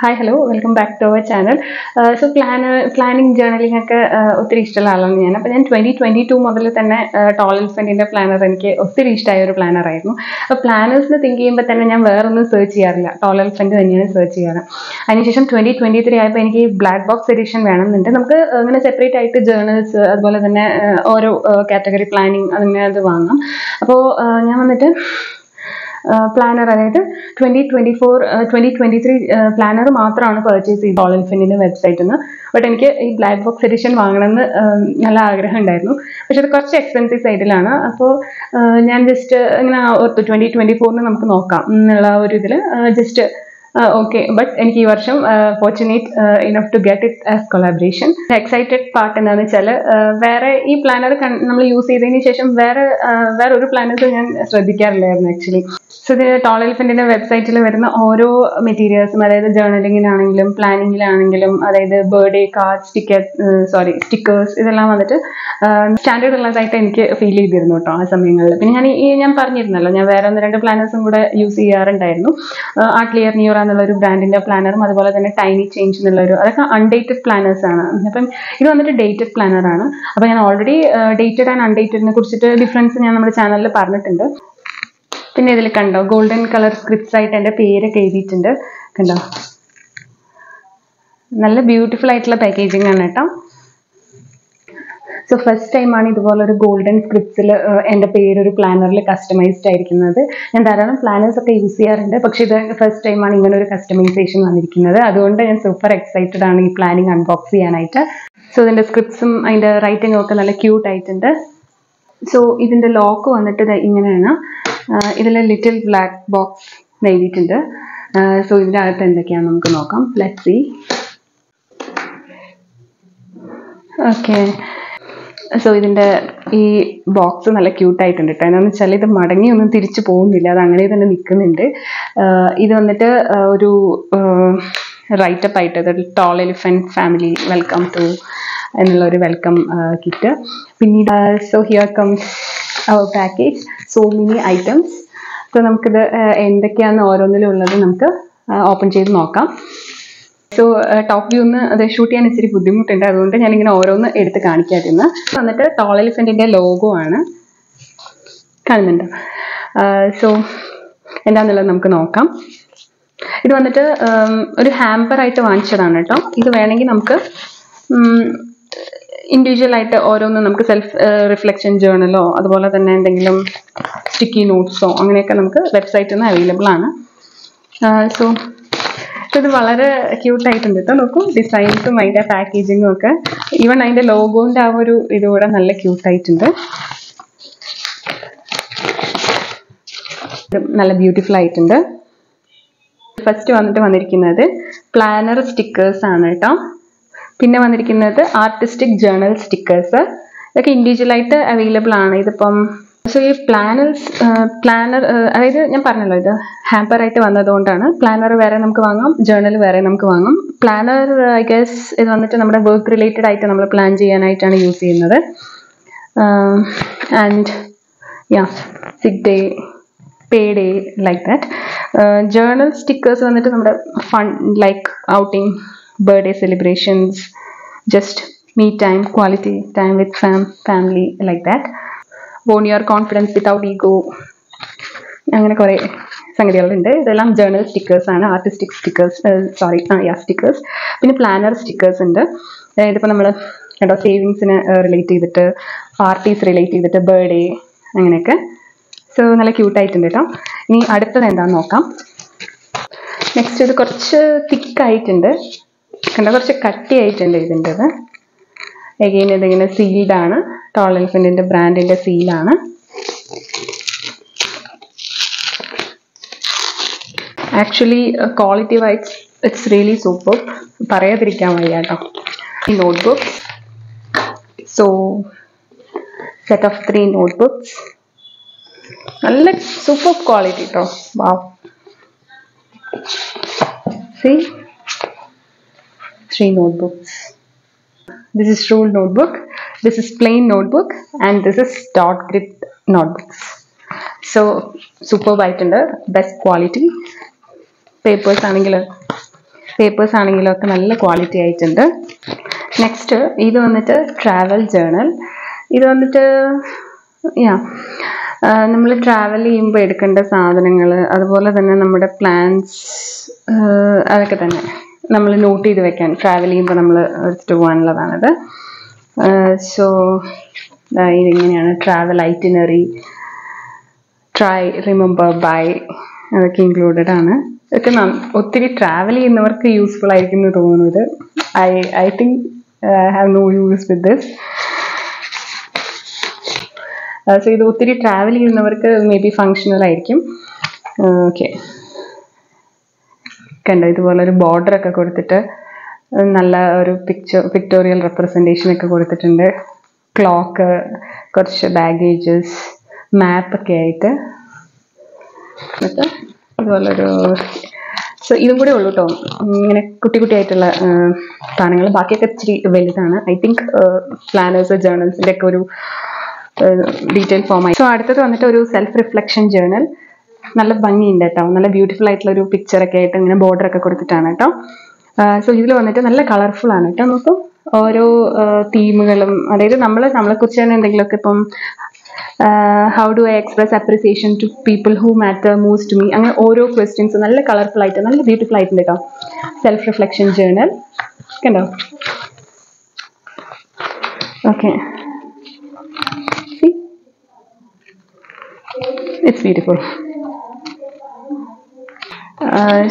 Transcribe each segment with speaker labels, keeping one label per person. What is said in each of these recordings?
Speaker 1: Hi hello welcome back to our channel so plan planning journaling ഒക്കെ uh, ഒത്തിരി ഇഷ്ടമുള്ള ആളാണ് ഞാൻ. അപ്പോൾ ഞാൻ ട്വന്റി ട്വന്റി ടു മുതൽ തന്നെ ടോൾ എലിഫന്റിന്റെ പ്ലാനർ എനിക്ക് ഒത്തിരി ഇഷ്ടമായ ഒരു പ്ലാനറായിരുന്നു അപ്പോൾ പ്ലാനേഴ്സിന് തിങ്ക് ചെയ്യുമ്പോൾ തന്നെ ഞാൻ വേറൊന്നും സെർച്ച് ചെയ്യാറില്ല. ടോൾ എലിഫന്റ് തന്നെയാണ് സെർച്ച് ചെയ്യാറ്. അതിനുശേഷം ട്വന്റി ട്വന്റി ത്രീ ആയപ്പോൾ എനിക്ക് ബ്ലാക്ക് ബോക്സ് എഡിഷൻ വേണമെന്നുണ്ട്. നമുക്ക് അങ്ങനെ സെപ്പറേറ്റ് ആയിട്ട് ജേർണൽസ് അതുപോലെ തന്നെ uh, ഓരോ കാറ്റഗറി പ്ലാനിങ് അങ്ങനെ അത് വാങ്ങാം. അപ്പോൾ ഞാൻ വന്നിട്ട് പ്ലാനർ അതായത് twenty twenty four twenty twenty three planner മാത്രമാണ് പർച്ചേസ് ചെയ്തത് ഓൾ ഇൻഫിനിന്റെ വെബ്സൈറ്റിൽ നിന്ന് ബട്ട് എനിക്ക് ഈ ബ്ലാക്ക് ബോക്സ് എഡിഷൻ വാങ്ങണമെന്ന് നല്ല ആഗ്രഹം ഉണ്ടായിരുന്നു. പക്ഷെ അത് കുറച്ച് എക്സ്പെൻസീവ് സൈഡിലാണ് അപ്പോൾ ഞാൻ ജസ്റ്റ് ഇങ്ങനെ ഓർത്തു ട്വന്റി ട്വന്റി ഫോറിന് നമുക്ക് നോക്കാം. എന്നുള്ള ഒരു ഇതിൽ ജസ്റ്റ് ഓക്കെ ബട്ട് എനിക്ക് ഈ വർഷം fortunate enough to get it as collaboration excited part എന്താണെന്ന് വെച്ചാൽ വേറെ ഈ പ്ലാനർ നമ്മൾ യൂസ് ചെയ്തതിന് ശേഷം വേറെ വേറെ ഒരു പ്ലാനേഴ്സ് ഞാൻ ശ്രദ്ധിക്കാറില്ലായിരുന്നു ആക്ച്വലി സോ ഇത് ടോൾ എലിഫന്റിന്റെ വെബ്സൈറ്റിൽ വരുന്ന ഓരോ മെറ്റീരിയൽസും അതായത് ജേർണലിങ്ങിനാണെങ്കിലും പ്ലാനിങ്ങിലാണെങ്കിലും അതായത് birthday card sticker sorry stickers ഇതെല്ലാം വന്നിട്ട് സ്റ്റാൻഡേർഡ് ഉള്ളതായിട്ട് എനിക്ക് ഫീൽ ചെയ്തിരുന്നു കേട്ടോ ആ സമയങ്ങളിൽ. പിന്നെ ഞാൻ ഈ ഞാൻ പറഞ്ഞിരുന്നല്ലോ ഞാൻ വേറെ ഒന്ന് രണ്ട് പ്ലാനേഴ്സും കൂടെ യൂസ് ചെയ്യാറുണ്ടായിരുന്നു. ആ ക്ലിയർ ന്യൂറ എന്നുള്ള ഒരു ബ്രാൻഡിന്റെ പ്ലാനറും അതുപോലെ തന്നെ ടൈനി ചേഞ്ച് എന്നുള്ള ഒരു അതൊക്കെ അൺഡേറ്റഡ് പ്ലാനേഴ്സ് ആണ്. അപ്പം ഇത് വന്നിട്ട് ഡേറ്റഡ് പ്ലാനർ ആണ്. അപ്പം ഞാൻ ഓൾറെഡി ഡേറ്റഡ് ആൻഡ് അൺഡേറ്റഡിനെ കുറിച്ചിട്ട് ഡിഫറൻസ് ഞാൻ നമ്മുടെ ചാനലിൽ പറഞ്ഞിട്ടുണ്ട്. പിന്നെ ഇതിൽ കണ്ടോ ഗോൾഡൻ കളർ സ്ക്രിപ്റ്റ്സ് ആയിട്ട് എന്റെ പേരൊക്കെ എഴുതിയിട്ടുണ്ട്. കണ്ടോ? നല്ല ബ്യൂട്ടിഫുൾ ആയിട്ടുള്ള പാക്കേജിംഗ് ആണ് കേട്ടോ. സോ ഫസ്റ്റ് ടൈമാണ് ഇതുപോലൊരു ഗോൾഡൻ സ്ക്രിപ്റ്റ്സിൽ എന്റെ പേര് ഒരു പ്ലാനറിൽ കസ്റ്റമൈസ്ഡ് ആയിരിക്കുന്നത്. ഞാൻ ധാരാളം പ്ലാനേഴ്സ് ഒക്കെ യൂസ് ചെയ്യാറുണ്ട്. പക്ഷേ ഇത് ഫസ്റ്റ് ടൈമാണ് ഇങ്ങനെ ഒരു കസ്റ്റമൈസേഷൻ വന്നിരിക്കുന്നത്. അതുകൊണ്ട് ഞാൻ സൂപ്പർ എക്സൈറ്റഡ് ആണ് ഈ പ്ലാനിങ് അൺബോക്സ് ചെയ്യാനായിട്ട്. സോ ഇതിന്റെ സ്ക്രിപ്റ്റ്സും അതിന്റെ റൈറ്റിംഗും ഒക്കെ നല്ല ക്യൂട്ട് ആയിട്ടുണ്ട്. സോ ഇതിന്റെ ലോക്ക് വന്നിട്ട് ഇങ്ങനെയാണ്. ഇതിൽ ലിറ്റിൽ ബ്ലാക്ക് ബോക്സ് എഴുതിയിട്ടുണ്ട് സോ ഇതിന്റെ അകത്ത് എന്തൊക്കെയാണെന്ന് നമുക്ക് നോക്കാം. ലെറ്റ് സി ഓക്കെ സോ ഇതിന്റെ ഈ ബോക്സ് നല്ല ക്യൂട്ട് ആയിട്ടുണ്ട് കേട്ടോ എന്താണെന്ന് വെച്ചാൽ ഇത് മടങ്ങി ഒന്നും തിരിച്ചു പോകുന്നില്ല. അത് അങ്ങനെ തന്നെ നിൽക്കുന്നുണ്ട് ഇത് വന്നിട്ട് ഒരു റൈറ്റപ്പ് ആയിട്ട് അതായത് Tall Elephant family welcome to എന്നുള്ള ഒരു വെൽക്കം കിറ്റ് പിന്നീട് so here comes our package so many items so നമുക്കിത് എന്തൊക്കെയാണ് എന്തൊക്കെയാണെന്ന് ഓരോന്നിലും ഉള്ളത് നമുക്ക് ഓപ്പൺ ചെയ്ത് നോക്കാം. സോ ടോപ്പ് വ്യൂ ഒന്ന് അത് ഷൂട്ട് ചെയ്യാൻ ഇച്ചിരി ബുദ്ധിമുട്ടുണ്ട്. അതുകൊണ്ട് ഞാനിങ്ങനെ ഓരോന്ന് എടുത്ത് കാണിക്കാതിരുന്നു വന്നിട്ട് ടോൾ എലിഫന്റിന്റെ ലോഗോ ആണ്. കാണുന്നുണ്ടോ? സോ എന്താണെന്നുള്ളത് നമുക്ക് നോക്കാം. ഇത് വന്നിട്ട് ഒരു ഹാമ്പർ ആയിട്ട് വാങ്ങിച്ചതാണ് കേട്ടോ. ഇത് വേണമെങ്കിൽ നമുക്ക് ഇൻഡിവിജ്വൽ ആയിട്ട് ഓരോന്ന് നമുക്ക് സെൽഫ് റിഫ്ലക്ഷൻ ജേണലോ അതുപോലെ തന്നെ എന്തെങ്കിലും സ്റ്റിക്കി നോട്ട്സോ അങ്ങനെയൊക്കെ നമുക്ക് വെബ്സൈറ്റിൽ നിന്ന് അവൈലബിൾ ആണ്. സോ ഇത് വളരെ ക്യൂട്ട് ആയിട്ടുണ്ട് കേട്ടോ നോക്കൂ ഡിസൈൻസും അതിന്റെ പാക്കേജിങ്ങും ഒക്കെ. ഈവൻ അതിന്റെ ലോഗോന്റെ ആ ഒരു ഇതുകൂടെ നല്ല ക്യൂട്ട് ആയിട്ടുണ്ട്. നല്ല ബ്യൂട്ടിഫുൾ ആയിട്ടുണ്ട്. ഫസ്റ്റ് വന്നിട്ട് വന്നിരിക്കുന്നത് പ്ലാനർ സ്റ്റിക്കേഴ്സ് ആണ് കേട്ടോ പിന്നെ വന്നിരിക്കുന്നത് ആർട്ടിസ്റ്റിക് ജേണൽ സ്റ്റിക്കേഴ്സ് ഇതൊക്കെ ഇൻഡിവിജ്വൽ ആയിട്ട് അവൈലബിൾ ആണ്. ഇതിപ്പം സോ ഈ പ്ലാനൽസ് പ്ലാനർ അതായത് ഞാൻ പറഞ്ഞല്ലോ ഇത് ഹാമ്പർ ആയിട്ട് വന്നതുകൊണ്ടാണ്. പ്ലാനർ വേറെ നമുക്ക് വാങ്ങാം ജേർണൽ വേറെ നമുക്ക് വാങ്ങാം. പ്ലാനർ ഐ ഗസ് ഇത് വന്നിട്ട് നമ്മുടെ വർക്ക് റിലേറ്റഡ് ആയിട്ട് നമ്മൾ പ്ലാൻ ചെയ്യാനായിട്ടാണ് യൂസ് ചെയ്യുന്നത്. And yeah sick day pay day like that journal stickers വന്നിട്ട് നമ്മുടെ fun like outing birthday celebrations just me time quality time with fam family like that born your confidence without ego അങ്ങനെ കുറേ സംഗതികളുണ്ട്. ഇതെല്ലാം journal stickers ആണ് artistic stickers sorry yeah stickers പിന്നെ planner stickers ഉണ്ട്. അതായത് ഇപ്പോൾ നമ്മൾ കേട്ടോ സേവിങ്സിന് റിലേറ്റ് ചെയ്തിട്ട് പാർട്ടീസ് റിലേറ്റ് ചെയ്തിട്ട് ബർത്ത്ഡേ അങ്ങനെയൊക്കെ. സോ നല്ല ക്യൂട്ടായിട്ടുണ്ട് കേട്ടോ ഇനി അടുത്തത് എന്താണെന്ന് നോക്കാം. നെക്സ്റ്റ് ഇത് കുറച്ച് തിക്കായിട്ടുണ്ട് കണ്ട കുറച്ച് കട്ടിയായിട്ടുണ്ട് ഇതിന്റെത്. എഗെയിൻ ഇതിങ്ങനെ സീൽഡാണ് ടോൾ എലിഫന്റിന്റെ ബ്രാൻഡിന്റെ സീലാണ് actually quality wise it's really super പറയാതിരിക്കാൻ വയ്യ കേട്ടോ ഈ notebook so set of three notebooks നല്ല സൂപ്പർ ക്വാളിറ്റി കേട്ടോ wow see? Three notebooks. This is rule notebook. This is plain notebook and this is dot grid notebooks. So superb ആയിട്ടുണ്ട് best quality papers ആണെങ്കിൽ papers ആണെങ്കിലും ഒക്കെ നല്ല quality ആയിട്ടുണ്ട്. Next ഇത് വന്നിട്ട് ട്രാവൽ ജേണൽ ഇത് വന്നിട്ട് യാ നമ്മൾ ട്രാവൽ ചെയ്യുമ്പോൾ എടുക്കേണ്ട സാധനങ്ങൾ അതുപോലെ തന്നെ നമ്മുടെ പ്ലാൻസ് അതൊക്കെ തന്നെ. നമ്മൾ നോട്ട് ചെയ്ത് വെക്കാൻ ട്രാവൽ ചെയ്യുമ്പോൾ നമ്മൾ എടുത്തിട്ട് പോകാനുള്ളതാണത്. So ഇതിങ്ങനെയാണ്. Travel itinerary try remember by അതൊക്കെ ഇൻക്ലൂഡഡ് ആണ്. ഇതൊക്കെ നാം ഒത്തിരി ട്രാവൽ ചെയ്യുന്നവർക്ക് യൂസ്ഫുൾ ആയിരിക്കും എന്ന് തോന്നുന്നത് I I think I have no use with this so ഇത് ഒത്തിരി ട്രാവൽ ചെയ്യുന്നവർക്ക് മേ ബി ഫങ്ഷണൽ ആയിരിക്കും ഓക്കെ കണ്ടോ ഇതുപോലെ ഒരു ബോർഡർ ഒക്കെ കൊടുത്തിട്ട് നല്ല ഒരു പിക്ചർ പിക്ടോറിയൽ റെപ്രസെന്റേഷൻ ഒക്കെ കൊടുത്തിട്ടുണ്ട്. ക്ലോക്ക് കുറച്ച് ബാഗേജസ് മാപ്പ് ഒക്കെ ആയിട്ട്. എന്നിട്ട് ഇതുപോലൊരു സോ ഇതും കൂടെ ഉള്ളൂ കേട്ടോ ഇങ്ങനെ കുട്ടി കുട്ടിയായിട്ടുള്ള സാധനങ്ങൾ. ബാക്കിയൊക്കെ ഇച്ചിരി വലുതാണ്. ഐ തിങ്ക് പ്ലാനേഴ്സ് ജേർണൽസിന്റെ ഒക്കെ ഒരു ഡീറ്റെയിൽ ഫോമായി സോ അടുത്തത് വന്നിട്ട് ഒരു സെൽഫ് റിഫ്ലക്ഷൻ ജേർണൽ നല്ല ഭംഗിയുണ്ട് കേട്ടോ നല്ല ബ്യൂട്ടിഫുൾ ആയിട്ടുള്ള ഒരു പിക്ചറൊക്കെ ആയിട്ട് ഇങ്ങനെ ബോർഡർ ഒക്കെ കൊടുത്തിട്ടാണ് കേട്ടോ സോ ഇതിൽ വന്നിട്ട് നല്ല കളർഫുൾ ആണ് കേട്ടോ നോക്കൂ ഓരോ തീമുകളും അതായത് നമ്മൾ നമ്മളെ കുറിച്ച് തന്നെ എന്തെങ്കിലുമൊക്കെ ഇപ്പം how do I express appreciation to people who matter moves to me അങ്ങനെ ഓരോ ക്വസ്റ്റ്യൻസ് നല്ല കളർഫുൾ ആയിട്ട് നല്ല ബ്യൂട്ടിഫുൾ ആയിട്ടുണ്ട് കേട്ടോ സെൽഫ് റിഫ്ലക്ഷൻ ജേർണൽ കണ്ടോ ഓക്കെ ഇറ്റ്സ് ബ്യൂട്ടിഫുൾ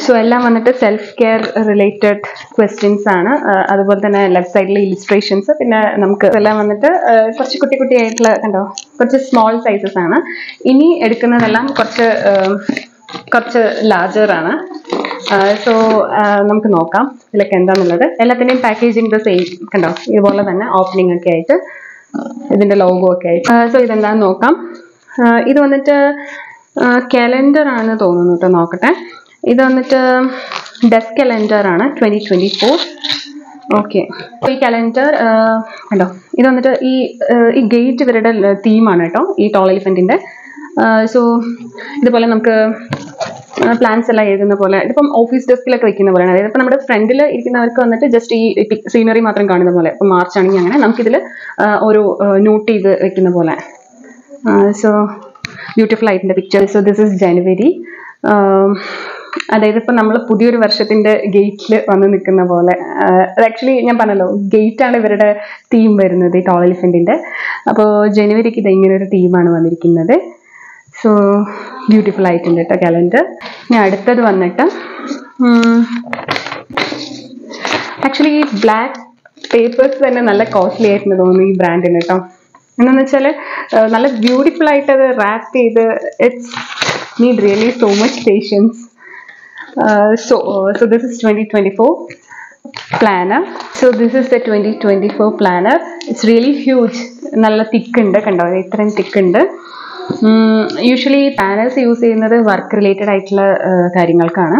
Speaker 1: സോ എല്ലാം വന്നിട്ട് സെൽഫ് കെയർ റിലേറ്റഡ് ക്വസ്റ്റ്യൻസ് ആണ് അതുപോലെ തന്നെ ലെഫ്റ്റ് സൈഡിലെ ഇലിസ്ട്രേഷൻസ് പിന്നെ നമുക്ക് എല്ലാം വന്നിട്ട് കുറച്ച് കുട്ടി കുട്ടി ആയിട്ടുള്ള കണ്ടോ കുറച്ച് സ്മോൾ സൈസസ് ആണ്. ഇനി എടുക്കുന്നതെല്ലാം കുറച്ച് കുറച്ച് ലാർജർ ആണ്. സോ നമുക്ക് നോക്കാം ഇതിലൊക്കെ എന്താണെന്നുള്ളത് എല്ലാത്തിന്റെയും പാക്കേജിങ് ദ സെയിം കണ്ടോ ഇതുപോലെ തന്നെ ഓപ്പണിംഗ് ഒക്കെ ആയിട്ട് ഇതിന്റെ ലോഗോ ഒക്കെ ആയിട്ട്. സോ ഇതെന്താന്ന് നോക്കാം. ഇത് വന്നിട്ട് കലണ്ടർ ആണ് തോന്നുന്നു കേട്ടോ നോക്കട്ടെ. ഇത് വന്നിട്ട് ഡെസ്ക് കലണ്ടർ ആണ് ട്വന്റി ട്വന്റി ഫോർ ഓക്കെ ഈ കലണ്ടർ കണ്ടോ? ഇത് വന്നിട്ട് ഈ ഈ ഗേറ്റ് ഇവരുടെ തീമാണ് കേട്ടോ ഈ ടോൾ എലിഫന്റിന്റെ സോ ഇതുപോലെ നമുക്ക് പ്ലാൻസ് എല്ലാം എഴുതുന്ന പോലെ ഇതിപ്പം ഓഫീസ് ഡെസ്കിലൊക്കെ വെക്കുന്ന പോലെയാണ്. അതായത് ഇപ്പം നമ്മുടെ ഫ്രണ്ടിൽ ഇരിക്കുന്നവർക്ക് വന്നിട്ട് ജസ്റ്റ് ഈ സീനറി മാത്രം കാണുന്ന പോലെ. ഇപ്പം മാർച്ച് ആണെങ്കിൽ അങ്ങനെ നമുക്കിതിൽ ഒരു നോട്ട് ചെയ്ത് വെക്കുന്ന പോലെ. സോ ബ്യൂട്ടിഫുൾ ആയിട്ടുണ്ട് picture so this is January അതായത് ഇപ്പം നമ്മൾ പുതിയൊരു വർഷത്തിന്റെ ഗേറ്റിൽ വന്ന് നിൽക്കുന്ന പോലെ ആക്ച്വലി ഞാൻ പറഞ്ഞല്ലോ ഗേറ്റ് ആണ് ഇവരുടെ തീം വരുന്നത് ഈ എലിഫന്റിന്റെ അപ്പോൾ ജനുവരിക്ക് ഇത് ഇങ്ങനെ ഒരു തീമാണ് വന്നിരിക്കുന്നത്. സോ ബ്യൂട്ടിഫുൾ ആയിട്ടുണ്ട് കേട്ടോ കലണ്ടർ ഞാൻ അടുത്തത് വന്നിട്ട് ആക്ച്വലി ഈ ബ്ലാക്ക് പേപ്പേഴ്സ് തന്നെ നല്ല കോസ്റ്റ്ലി ആയിരുന്നു തോന്നുന്നു ഈ ബ്രാൻഡിന് കേട്ടോ എന്താന്ന് വെച്ചാൽ നല്ല ബ്യൂട്ടിഫുൾ ആയിട്ട് അത് റാപ്പ് ചെയ്ത് it's need really so much patience so so this is twenty twenty four planner. So this is the 2024 planner. It's really huge. നല്ല തിക്ക് ഉണ്ട് കണ്ടോ? ഇത്രയും തിക്ക് ഉണ്ട് യൂഷ്വലി പാനൽസ് യൂസ് ചെയ്യുന്നത് വർക്ക് റിലേറ്റഡ് ആയിട്ടുള്ള കാര്യങ്ങൾക്കാണ്.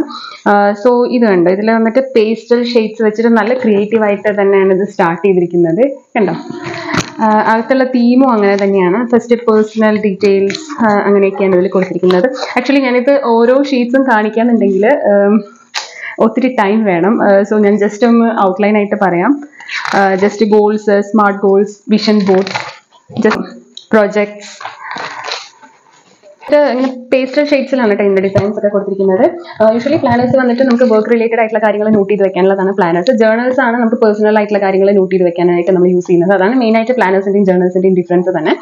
Speaker 1: സോ ഇത് കണ്ടോ? ഇതിൽ വന്നിട്ട് പേസ്റ്റൽ ഷെയ്ഡ്സ് വെച്ചിട്ട് നല്ല ക്രിയേറ്റീവ് ആയിട്ട് തന്നെയാണ് ഇത് സ്റ്റാർട്ട് ചെയ്തിരിക്കുന്നത്. കണ്ടോ? അകത്തുള്ള തീമും അങ്ങനെ തന്നെയാണ്. ഫസ്റ്റ് പേഴ്സണൽ ഡീറ്റെയിൽസ് അങ്ങനെയൊക്കെയാണ് ഇതിൽ കൊടുത്തിരിക്കുന്നത്. ആക്ച്വലി ഞാനിത് ഓരോ ഷീറ്റ്സും കാണിക്കാന്നുണ്ടെങ്കിൽ ഒത്തിരി ടൈം വേണം. സോ ഞാൻ ജസ്റ്റ് ഒന്ന് ഔട്ട്ലൈൻ ആയിട്ട് പറയാം. Just goals smart goals vision board just projects ഇത് ഇങ്ങനെ പേസ്റ്റൽ ഷെയ്ഡ്സിലാണ് കേട്ടോ ഇതിന്റെ ഡിസൈൻസ് ഒക്കെ കൊടുത്തിരിക്കുന്നത്. യൂഷ്വലി പ്ലാനേഴ്സ് വന്നിട്ട് നമുക്ക് വർക്ക് റിലേറ്റഡ് ആയിട്ടുള്ള കാര്യങ്ങൾ നോട്ട് ചെയ്ത് വെക്കാനുള്ളതാണ് പ്ലാനേഴ്സ് ജേർണൽസ് ആണ് നമുക്ക് പേഴ്സണൽ ആയിട്ടുള്ള കാര്യങ്ങൾ നോട്ട് ചെയ്ത് വെക്കാനായിട്ട് നമ്മൾ യൂസ് ചെയ്യുന്നത്. അതാണ് മെയിൻ ആയിട്ട് പ്ലാനേഴ്സിന്റെയും ജേർണൽസിന്റെയും ഡിഫറൻസ് തന്നെ.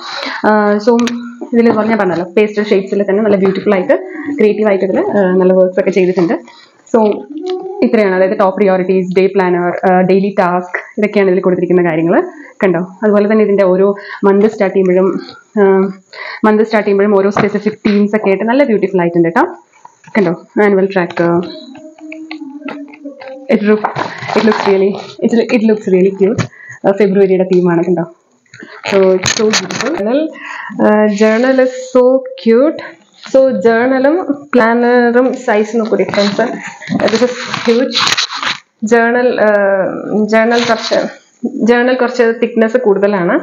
Speaker 1: സോ ഇതിൽ പറഞ്ഞാൽ പറഞ്ഞല്ലോ പേസ്റ്റൽ ഷെയ്ഡ്സിൽ തന്നെ നല്ല ബ്യൂട്ടിഫുൾ ആയിട്ട് ക്രിയേറ്റീവ് ആയിട്ട് ഇതിൽ നല്ല വർക്ക്സ് ഒക്കെ ചെയ്തിട്ടുണ്ട്. സോ ഇത്രയാണ്. അതായത് top priorities day planner daily task ഇതൊക്കെയാണ് ഇതിൽ കൊടുത്തിരിക്കുന്ന കാര്യങ്ങൾ കണ്ടോ? അതുപോലെ തന്നെ ഇതിന്റെ ഓരോ മന്ത് സ്റ്റാർട്ട് ചെയ്യുമ്പോഴും മന്ത് സ്റ്റാർട്ട് ചെയ്യുമ്പോഴും ഓരോ സ്പെസിഫിക് ടീംസ് ഒക്കെ ആയിട്ട് നല്ല ബ്യൂട്ടിഫുൾ ആയിട്ടുണ്ട് കേട്ടോ. കണ്ടോ? Annual track it look it looks really it it looks really cute ഫെബ്രുവരിയുടെ തീമാണ് കണ്ടോ? So it's so beautiful journal journal is so cute so ജേണലും പ്ലാനറും സൈസ് നോക്കൂ difference this is huge journal journal കുറച്ച് ജേണൽ കുറച്ച് thickness കൂടുതലാണ്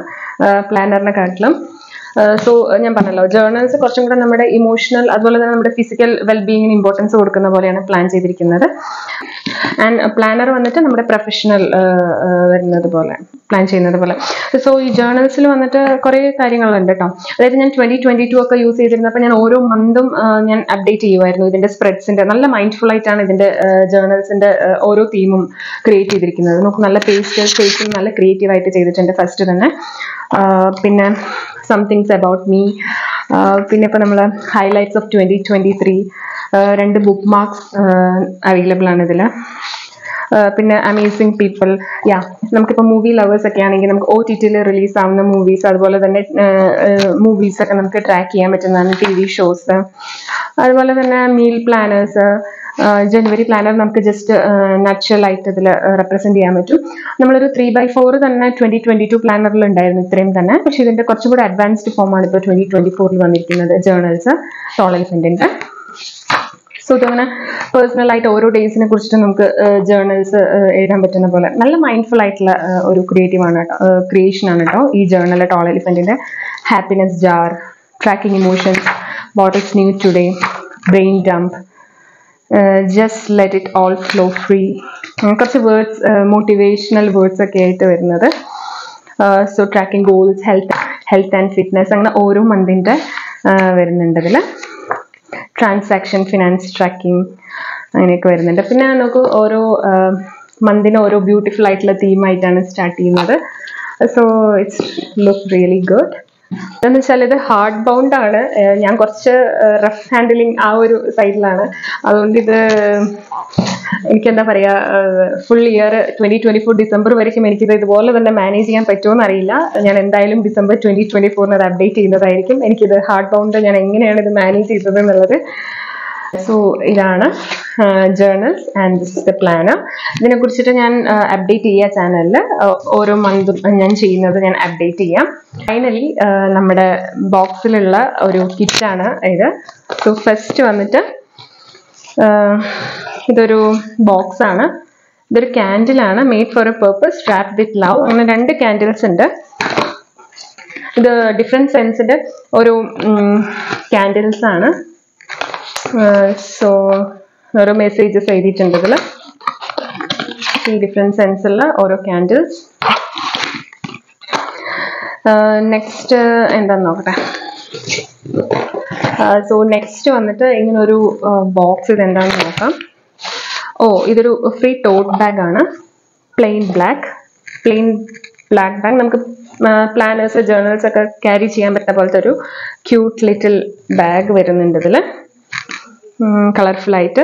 Speaker 1: പ്ലാനറിനെ കാട്ടിലും. So ഞാൻ പറഞ്ഞല്ലോ ജേണൽസ് കുറച്ചും കൂടെ നമ്മുടെ ഇമോഷണൽ അതുപോലെ തന്നെ നമ്മുടെ ഫിസിക്കൽ വെൽബീയിങ്ങിന് ഇമ്പോർട്ടൻസ് കൊടുക്കുന്ന പോലെയാണ് പ്ലാൻ ചെയ്തിരിക്കുന്നത്. ആൻഡ് പ്ലാനർ വന്നിട്ട് നമ്മുടെ പ്രൊഫഷണൽ വരുന്നത് പോലെ. പ്ലാൻ ചെയ്യുന്നത് പോലെ. സോ ഈ ജേർണൽസിൽ വന്നിട്ട് കുറേ കാര്യങ്ങളുണ്ട് കേട്ടോ അതായത് ഞാൻ ട്വന്റി ട്വന്റി ടു ഒക്കെ യൂസ് ചെയ്തിരുന്നപ്പോൾ ഞാൻ ഓരോ മന്തും ഞാൻ അപ്ഡേറ്റ് ചെയ്യുമായിരുന്നു ഇതിന്റെ സ്പ്രെഡ്സിന്റെ നല്ല മൈൻഡ്ഫുൾ ആയിട്ടാണ് ഇതിന്റെ ജേർണൽസിന്റെ ഓരോ തീമും ക്രിയേറ്റ് ചെയ്തിരിക്കുന്നത്. നമുക്ക് നല്ല പേസ്റ്റ് ഷേപ്പിൽ നല്ല ക്രിയേറ്റീവ് ആയിട്ട് ചെയ്തിട്ടുണ്ട് ഫസ്റ്റ് തന്നെ. പിന്നെ സംതിങ്സ് അബൌട്ട് മീ പിന്നെ ഇപ്പോൾ നമ്മൾ highlights of twenty twenty three രണ്ട് ബുക്ക് മാർക്സ് അവൈലബിൾ ആണ് ഇതിൽ പിന്നെ അമേസിംഗ് പീപ്പിൾ യാ നമുക്കിപ്പോൾ മൂവി ലവേഴ്സ് ഒക്കെ ആണെങ്കിൽ നമുക്ക് ഒ ടി ടിയിൽ റിലീസ് ആവുന്ന മൂവീസ് അതുപോലെ തന്നെ മൂവീസ് ഒക്കെ നമുക്ക് ട്രാക്ക് ചെയ്യാൻ പറ്റുന്നതാണ് ടി വി ഷോസ് അതുപോലെ തന്നെ മീൽ പ്ലാനേഴ്സ് ജനുവരി പ്ലാനർ നമുക്ക് ജസ്റ്റ് നാച്ചുറൽ ആയിട്ട് ഇതിൽ റെപ്രസെന്റ് ചെയ്യാൻ പറ്റും. നമ്മളൊരു ത്രീ ബൈ ഫോർ തന്നെ ട്വന്റി ട്വന്റി ടു പ്ലാനറിൽ ഉണ്ടായിരുന്നു ഇത്രയും തന്നെ. പക്ഷേ ഇതിന്റെ കുറച്ചും കൂടെ അഡ്വാൻസ്ഡ് ഫോമാണ് ഇപ്പോൾ ട്വന്റി ട്വന്റി ഫോറിൽ വന്നിരിക്കുന്നത് ജേർണൽസ് ടോളൽഫിന്റെ സോ അങ്ങനെ പേഴ്സണൽ ആയിട്ട് ഓരോ ഡേയ്സിനെ കുറിച്ചിട്ട് നമുക്ക് ജേർണൽസ് എഴുതാൻ പറ്റുന്ന പോലെ. നല്ല മൈൻഡ്ഫുൾ ആയിട്ടുള്ള ഒരു ക്രിയേറ്റീവ് ആണ് കേട്ടോ. ക്രിയേഷൻ ആണ് കേട്ടോ ഈ journal tall എലിഫന്റിന്റെ happiness jar tracking emotions what is new today brain dump just let it all flow free കുറച്ച് വേർഡ്സ് മോട്ടിവേഷണൽ വേർഡ്സ് ഒക്കെ ആയിട്ട് വരുന്നത്. So tracking goals health health and fitness അങ്ങനെ ഓരോ മന്തിന്റെ വരുന്നുണ്ട് ഇതിൽ ട്രാൻസാക്ഷൻ ഫിനാൻസ് ട്രാക്കിംഗ് അങ്ങനെയൊക്കെ വരുന്നുണ്ട്. പിന്നെ നമുക്ക് ഓരോ മന്തിന് ഓരോ ബ്യൂട്ടിഫുൾ ആയിട്ടുള്ള തീമായിട്ടാണ് സ്റ്റാർട്ട് ചെയ്യുന്നത്. So it's look really good എന്ന് വെച്ചാൽ ഇത് ഹാർഡ് ബൗണ്ട് ആണ്. ഞാൻ കുറച്ച് റഫ് ഹാൻഡിലിംഗ് ആ ഒരു സൈഡിലാണ് അതുകൊണ്ട് ഇത് എനിക്കെന്താ പറയാ full year twenty twenty four December വരയ്ക്കും. എനിക്കിത് ഇതുപോലെ തന്നെ മാനേജ് ചെയ്യാൻ പറ്റുമോ അറിയില്ല ഞാൻ എന്തായാലും ഡിസംബർ ട്വന്റി ട്വന്റി ഫോറിന് അത് അപ്ഡേറ്റ് ചെയ്യുന്നതായിരിക്കും. എനിക്കിത് ഹാർഡ് ബൗണ്ട് ഞാൻ എങ്ങനെയാണ് ഇത് മാനേജ് ചെയ്തത് എന്നുള്ളത് സോ ഇതാണ് journals and this is the planner ഇതിനെ കുറിച്ചിട്ട് ഞാൻ അപ്ഡേറ്റ് ചെയ്യുക ചാനലിൽ ഓരോ മന്തും ഞാൻ ചെയ്യുന്നത് ഞാൻ അപ്ഡേറ്റ് ചെയ്യാം. ഫൈനലി നമ്മുടെ ബോക്സിലുള്ള ഒരു കിറ്റാണ് ഇത്. സോ ഫസ്റ്റ് വന്നിട്ട് ഇതൊരു ബോക്സ് ആണ്. ഇതൊരു ക്യാൻഡിലാണ് made for a purpose strap with love അങ്ങനെ രണ്ട് ക്യാൻഡിൽസ് ഉണ്ട്. ഇത് ഡിഫറെന്റ് സെൻസിന്റെ ഒരു ക്യാൻഡിൽസ് ആണ്. സോ ഓരോ മെസ്സേജസ് എഴുതിയിട്ടുണ്ട് ഇതിൽ ഈ ഡിഫറെന്റ് സെൻസുള്ള ഓരോ ക്യാൻഡിൽസ് നെക്സ്റ്റ് എന്താന്ന് നോക്കട്ടെ? സോ നെക്സ്റ്റ് വന്നിട്ട് ഇങ്ങനൊരു ബോക്സ് ഇത് എന്താണെന്ന് നോക്കാം. ഓ ഇതൊരു ഫ്രീ ടോട്ട് ബാഗ് ആണ്. Plain black plain black bag നമുക്ക് പ്ലാനേഴ്സ് ജേർണൽസ് ഒക്കെ ക്യാരി ചെയ്യാൻ പറ്റുന്ന പോലത്തെ ഒരു ക്യൂട്ട് ലിറ്റിൽ ബാഗ് വരുന്നുണ്ട് ഇതിൽ കളർഫുൾ ആയിട്ട്.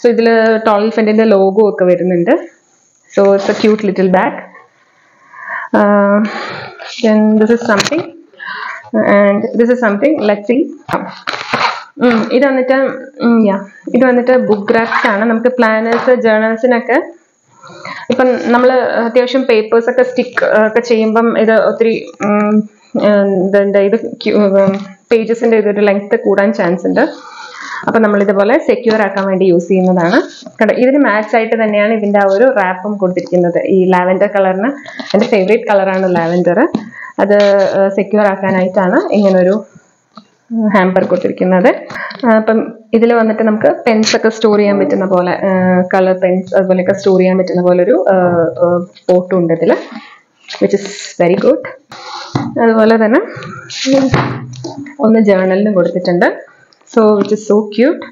Speaker 1: സോ ഇതിൽ ടോൾ ഫെന്റിന്റെ ലോഗോ ഒക്കെ വരുന്നുണ്ട്. So it's a cute little bag this is something and this is something let see ഇത് വന്നിട്ട് യാ ഇത് വന്നിട്ട് ബുക്ക് ഗ്രാഫ്സ് ആണ്. നമുക്ക് പ്ലാനേഴ്സ് ജേണൽസിനൊക്കെ ഇപ്പം നമ്മൾ അത്യാവശ്യം പേപ്പേഴ്സ് ഒക്കെ സ്റ്റിക്ക് ഒക്കെ ചെയ്യുമ്പം ഇത് ഒത്തിരി ഇതിന്റെ ഇത് പേജസിന്റെ ഇതൊരു ലെങ്ത് കൂടാൻ ചാൻസ് ഉണ്ട്. അപ്പൊ നമ്മൾ ഇതുപോലെ സെക്യൂർ ആക്കാൻ വേണ്ടി യൂസ് ചെയ്യുന്നതാണ്. കണ്ടോ ഇതിന് മാച്ച് ആയിട്ട് തന്നെയാണ് ഇതിന്റെ ആ ഒരു റാപ്പും കൊടുത്തിരിക്കുന്നത്. ഈ ലാവൻഡർ കളറിന് എന്റെ ഫേവറേറ്റ് കളറാണ് ലാവൻഡർ അത് സെക്യൂർ ആക്കാനായിട്ടാണ് ഇങ്ങനൊരു ഹാമ്പർ കൊടുത്തിരിക്കുന്നത്. അപ്പം ഇതിൽ വന്നിട്ട് നമുക്ക് പെൻസ് ഒക്കെ സ്റ്റോർ ചെയ്യാൻ പറ്റുന്ന പോലെ കളർ പെൻസ് അതുപോലെയൊക്കെ സ്റ്റോർ ചെയ്യാൻ പറ്റുന്ന പോലെ ഒരു പോട്ടും ഉണ്ട് ഇതിൽ വിച്ച് ഇസ് വെരി ഗുഡ് അതുപോലെ തന്നെ ഒന്ന് ജേണലിനും കൊടുത്തിട്ടുണ്ട്. So which is so cute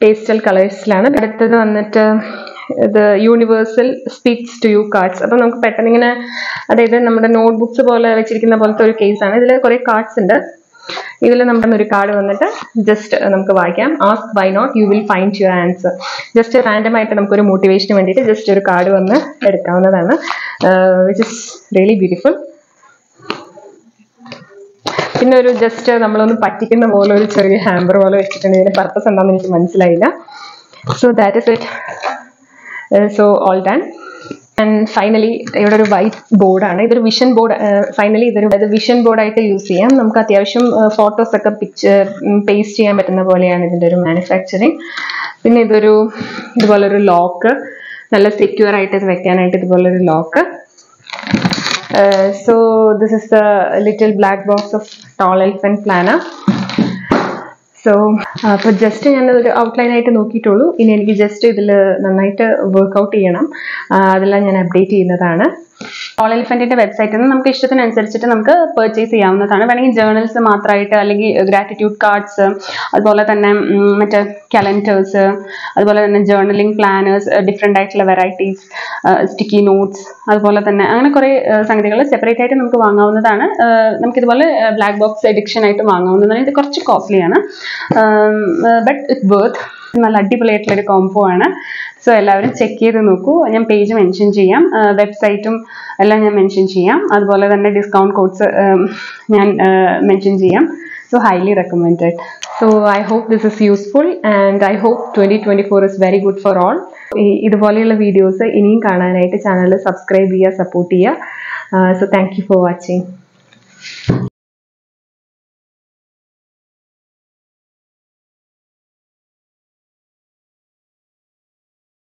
Speaker 1: pastel കളേഴ്സിലാണ് അടുത്തത് വന്നിട്ട് ഇത് universal speaks to you cards അപ്പം നമുക്ക് പെട്ടെന്ന് ഇങ്ങനെ അതായത് നമ്മുടെ നോട്ട്ബുക്സ് പോലെ വെച്ചിരിക്കുന്ന പോലത്തെ ഒരു കേസാണ് ഇതിൽ കുറേ കാർഡ്സ് ഉണ്ട്. ഇതിൽ നമ്മുടെ ഒരു കാർഡ് വന്നിട്ട് ജസ്റ്റ് നമുക്ക് വായിക്കാം. Ask why not you will find your answer just random ആയിട്ട് നമുക്കൊരു മോട്ടിവേഷന് വേണ്ടിയിട്ട് ജസ്റ്റ് ഒരു കാർഡ് വന്ന് എടുക്കാവുന്നതാണ്. വിച്ച് ഇസ് റിയലി ബ്യൂട്ടിഫുൾ പിന്നെ ഒരു ജസ്റ്റ് നമ്മളൊന്ന് പറ്റിക്കുന്ന പോലെ ഒരു ചെറിയ ഹാമ്പർ പോലെ വെച്ചിട്ടുണ്ട്. ഇതിന്റെ പർപ്പസ് എന്താണെന്ന് എനിക്ക് മനസ്സിലായില്ല. So that is it so all done and finally ഇവിടെ ഒരു വൈറ്റ് ബോർഡാണ് ഇതൊരു വിഷൻ ബോർഡ് ഫൈനലി ഇതൊരു ഇത് വിഷൻ ബോർഡായിട്ട് യൂസ് ചെയ്യാം. നമുക്ക് അത്യാവശ്യം ഫോട്ടോസ് ഒക്കെ പിക്ചർ പേസ്റ്റ് ചെയ്യാൻ പറ്റുന്ന പോലെയാണ് ഇതിന്റെ ഒരു മാനുഫാക്ചറിങ് പിന്നെ ഇതൊരു ഇതുപോലൊരു ലോക്ക് നല്ല സെക്യൂർ ആയിട്ട് ഇത് വെക്കാനായിട്ട് ഇതുപോലൊരു lock so this is the little black box of toll എൽഫൻ planner so അപ്പോൾ ജസ്റ്റ് ഞാൻ ഒരു ഔട്ട്ലൈൻ ആയിട്ട് നോക്കിയിട്ടുള്ളൂ. ഇനി എനിക്ക് ജസ്റ്റ് ഇതിൽ നന്നായിട്ട് വർക്ക്ഔട്ട് ചെയ്യണം. അതെല്ലാം ഞാൻ അപ്ഡേറ്റ് ചെയ്യുന്നതാണ്. ഓൾ എലിഫന്റിന്റെ വെബ്സൈറ്റിൽ നിന്ന് നമുക്ക് ഇഷ്ടത്തിനനുസരിച്ചിട്ട് നമുക്ക് പർച്ചേസ് ചെയ്യാവുന്നതാണ്. വേണമെങ്കിൽ ജേർണൽസ് മാത്രമായിട്ട് അല്ലെങ്കിൽ ഗ്രാറ്റിറ്റ്യൂഡ് കാർഡ്സ് അതുപോലെ തന്നെ മറ്റേ കലണ്ടേഴ്സ് അതുപോലെ തന്നെ ജേർണലിംഗ് പ്ലാനേഴ്സ് ഡിഫറെന്റ് ആയിട്ടുള്ള വെറൈറ്റീസ് സ്റ്റിക്കി നോട്ട്സ് അതുപോലെ തന്നെ അങ്ങനെ കുറേ സംഗതികൾ സെപ്പറേറ്റ് ആയിട്ട് നമുക്ക് വാങ്ങാവുന്നതാണ്. നമുക്കിതുപോലെ ബ്ലാക്ക് ബോക്സ് എഡിക്ഷൻ ആയിട്ട് വാങ്ങാവുന്നതാണ്. ഇത് കുറച്ച് കോസ്റ്റ്ലിയാണ് ബട്ട് ഇറ്റ് വർത്ത് നല്ല അടിപൊളിയായിട്ടുള്ളൊരു കോംബോ ആണ്. സോ എല്ലാവരും ചെക്ക് ചെയ്ത് നോക്കൂ. ഞാൻ പേജ് മെൻഷൻ ചെയ്യാം. വെബ്സൈറ്റും എല്ലാം ഞാൻ മെൻഷൻ ചെയ്യാം. അതുപോലെ തന്നെ ഡിസ്കൗണ്ട് കോഡ്സ് ഞാൻ മെൻഷൻ ചെയ്യാം. So highly recommended so I hope this is useful and I hope twenty twenty four is very good for all ഇതുപോലെയുള്ള വീഡിയോസ് ഇനിയും കാണാനായിട്ട് ചാനൽ സബ്സ്ക്രൈബ് ചെയ്യുക സപ്പോർട്ട് ചെയ്യുക. So thank you for watching